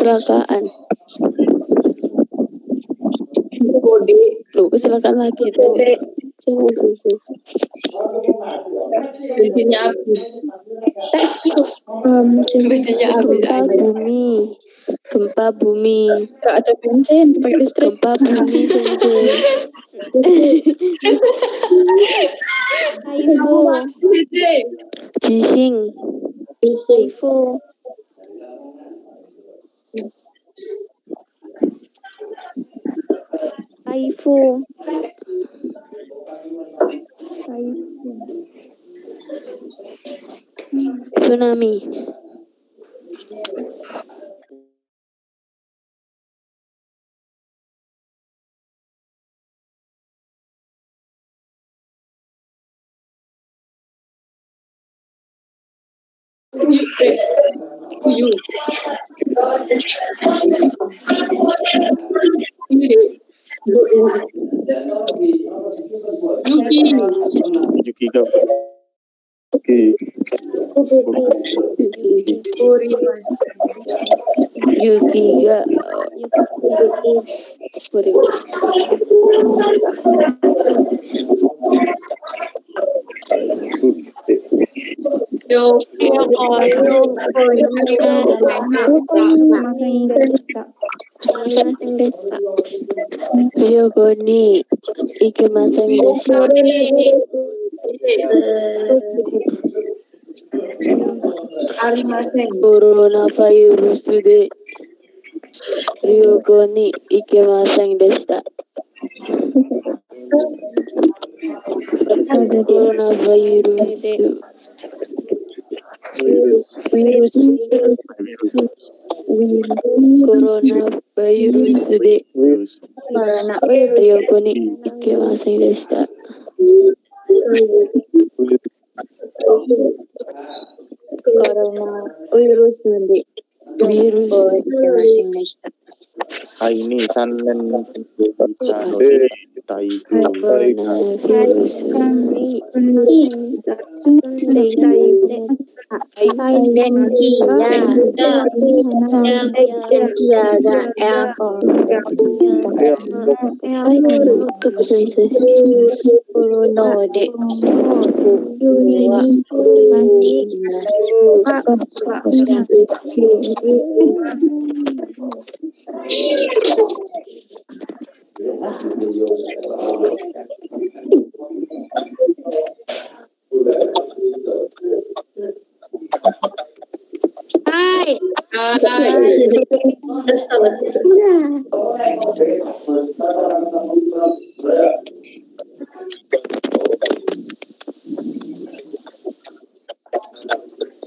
kecelakaan. Loh, kecelakaan lagi tuh. Jangan sih. Habis. Um, habis Gempa bumi. Gempa bumi. gak ada bensin, pakai listrik. Gempa bumi sensei. Aifu, Cici. Jising. Aí, pô. Tsunami. You. Yuki ka okay. Yuki Yuki よ方に。行けませんでした。ありません。コロナウイルスで旅行に行けませんでした。コロナイルス ga. Oke. Kurima. Yuki ga. Sorry. Yoki apa? Ryoko ni ikemasen desu. Arimasen. Coronavirus de Ryoko ni ikemasen deshita. Coronavirus virus coronavirus de Virus. Ryoko ni ikemasen deshita. Virus はい、2、3年ので、体育、体育、coronavirus 先生。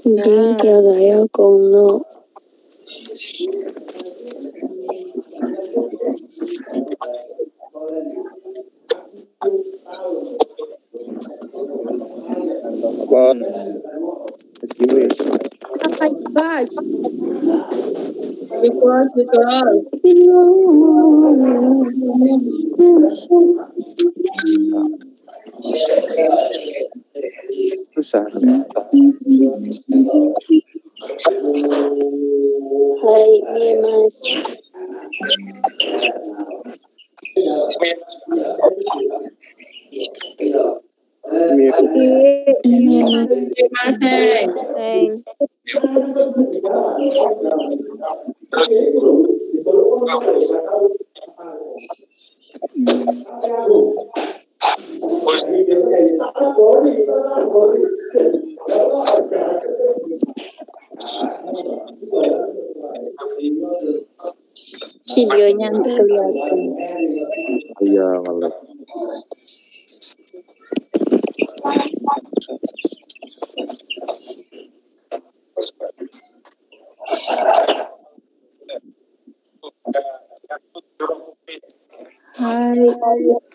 元気だよ、この。Bye. Let's do it. Bye. Because, because. Who's that? Hi, me. Videonya nggak kelihatan. Iya, malah. Bye.